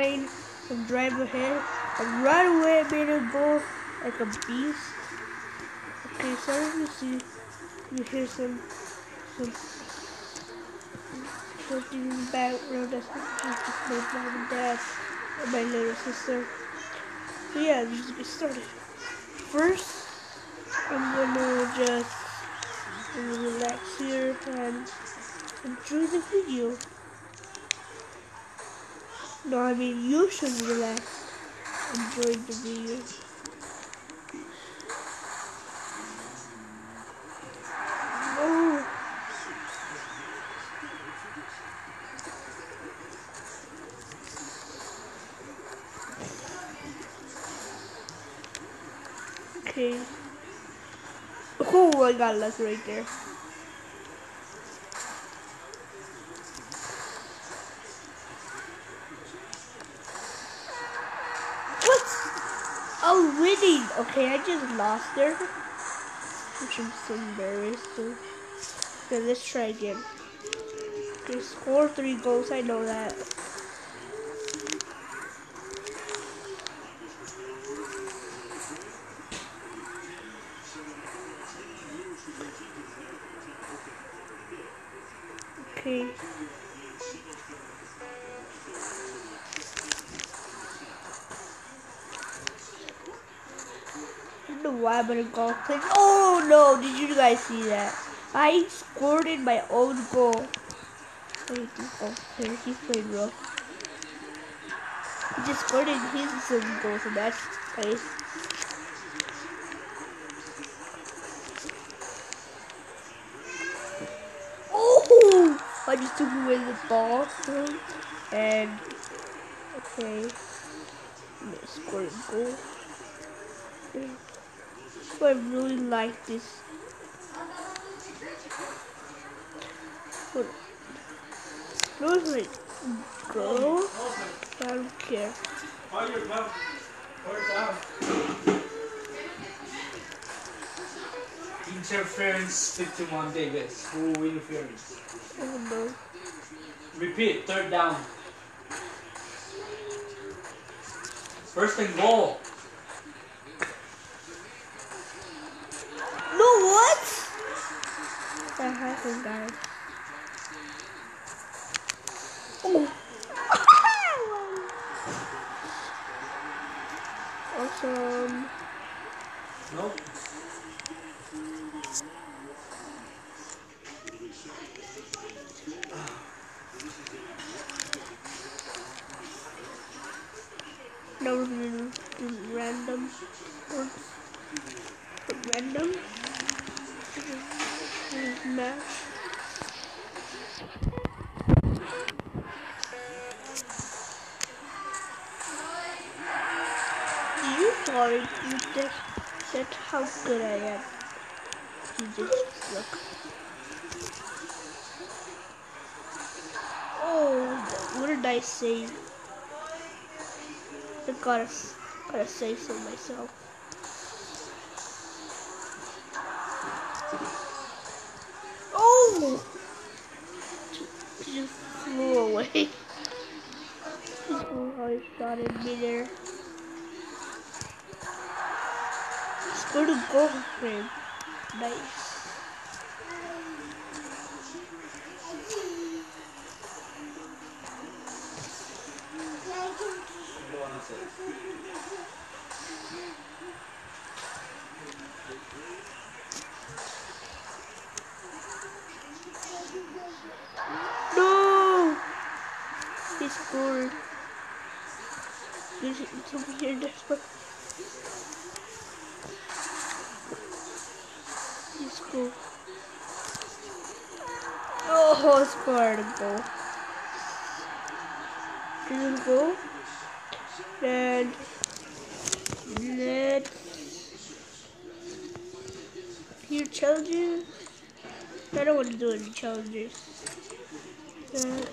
lane and drive ahead and right away I made a go like a beast. Okay, so you see you hear some some something in the background that's just my mom and dad and my little sister. So yeah, let's get started. First I'm gonna just relax here and enjoy the video. No, I mean you should relax. Enjoy the video. Okay. Oh, I got luck right there. Okay, I just lost there. Which I'm so embarrassed. So. Okay, let's try again. Okay, score three goals. I know that. Don't know why I'm gonna go click. Oh no! Did you guys see that? I scored in my own goal. Wait, he's playing rough. He just scored in his own goal, so that's nice. Oh! I just took away the ball from and okay, gonna score a goal. I really like this. But those like go. I don't care. Interference 51 Davis. Who interference? Oh, I don't. Repeat, third down. First and goal. No what? That happened, guys. Oh. awesome. Nope. Now we're gonna do random. Random. Match. You sorry you just said how good I am. You just look. Oh, what did I say? I gotta, gotta say so myself. A goal frame. Nice. No! He scored. There's it's over here. There's scored. Oh, goal. Didn't go. And let's here challenges. I don't want to do any challenges. Uh,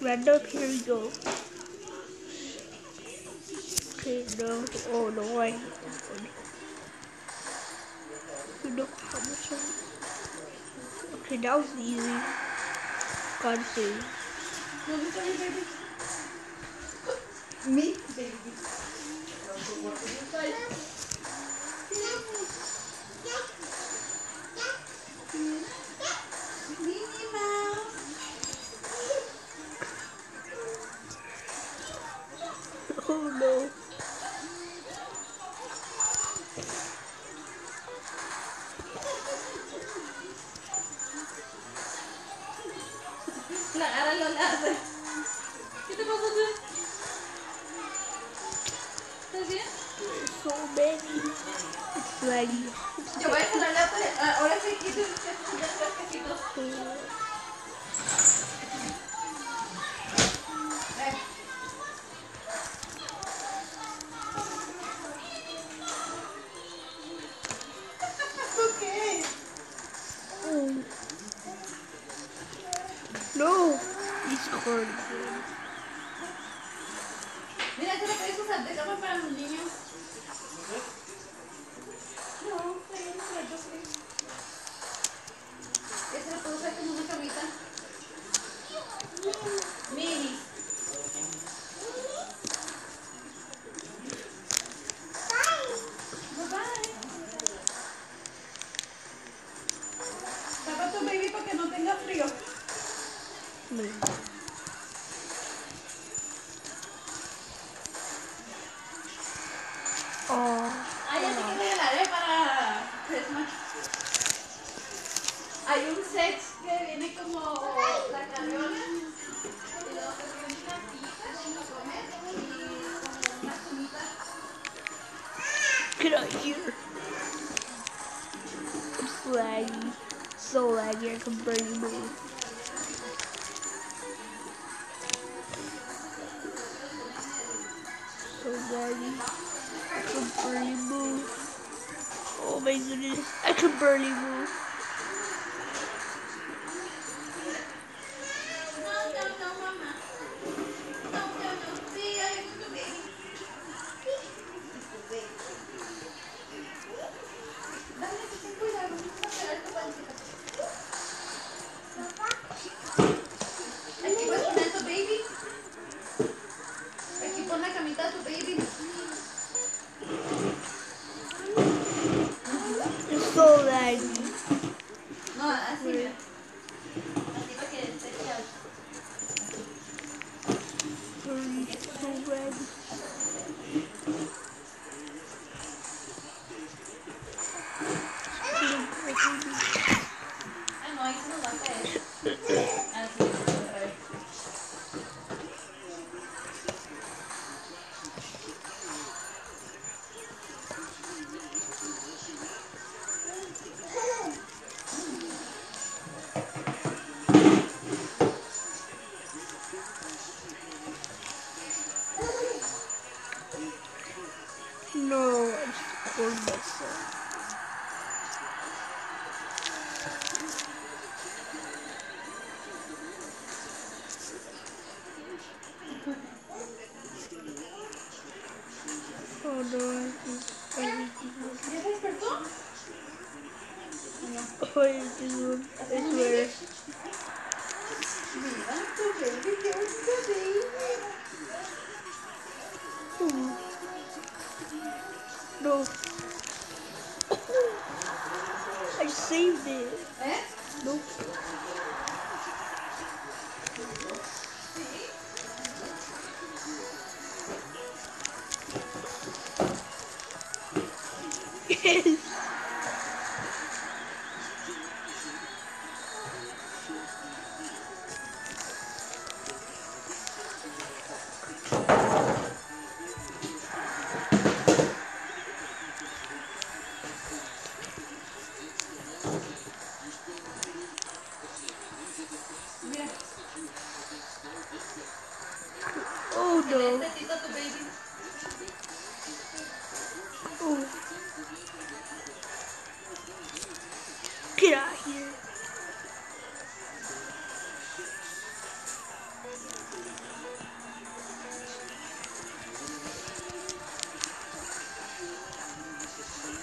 random, here we go. Okay, no. Oh no, I hate one. Okay, that was easy. God save. ¿Dónde está baby? Many. It's laggy. Yo voy a jalar la. Ah, ahora sí quito los casitos. Okay. No. He's corn. Mira, ¿te lo puedes usar de cama para los niños? No, para yo lo puedo usar como una camita. Mini. Bye bye. Tu para que no tenga frío. Get out here. It's laggy. So laggy I can barely move. So laggy. I can barely move. Oh my goodness. I can barely move. Just, I swear. Mira, tu baby, qué bonito baby. Ooh. No. I saved it. ¿Eh? Nope. Yes. Out here.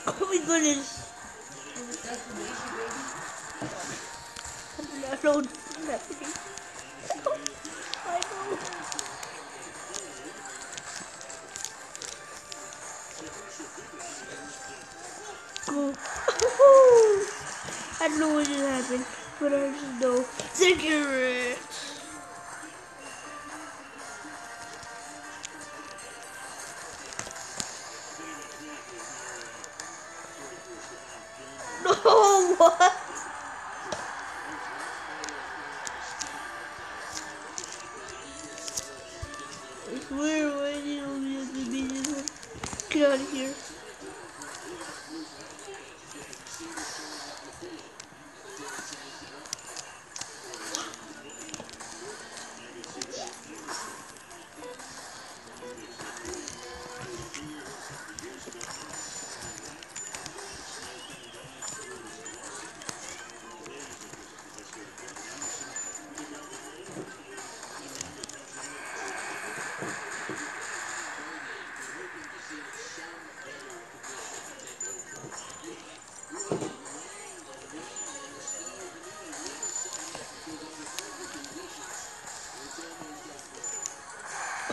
Oh my goodness. I don't know what just happened, but I just know. Cigarettes. No, what? I swear, why did you have to be one? Get out of here.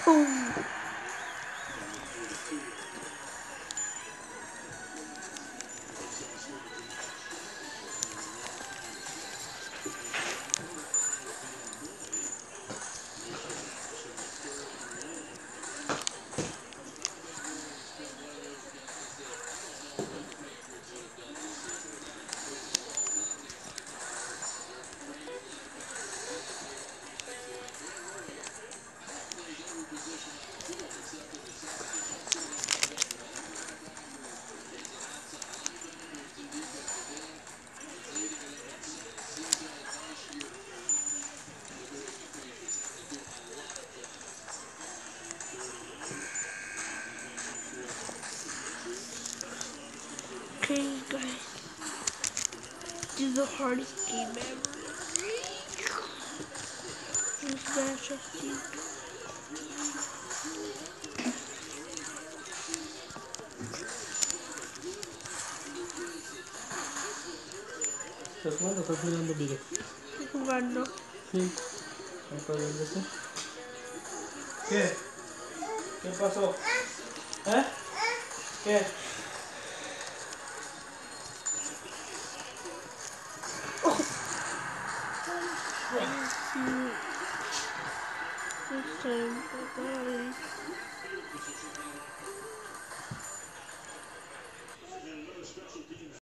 Oh. Okay, guys. This is the hardest game ever. This match I think. ¿Estás mal o estás mirando video? Estoy jugando. Sí. ¿Estás viendo eso? ¿Qué? ¿Qué pasó? ¿Eh?